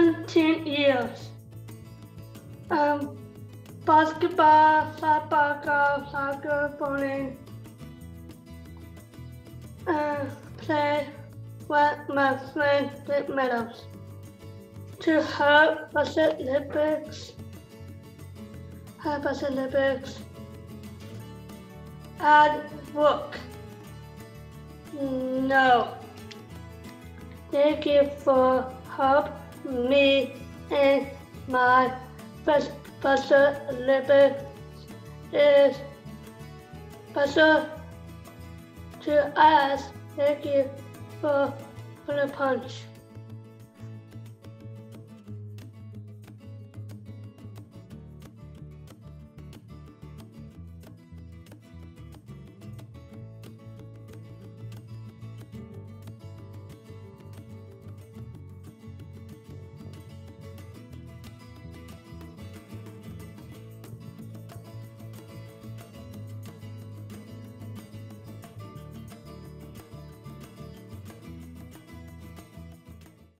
13 years. Um, basketball, softball, golf, soccer, bowling. Uh, play with my friends with medals. To help Olympics. Help Olympics. And work. No. Thank you for help me and my Special Olympics is special to us. Thank you for, for the punch.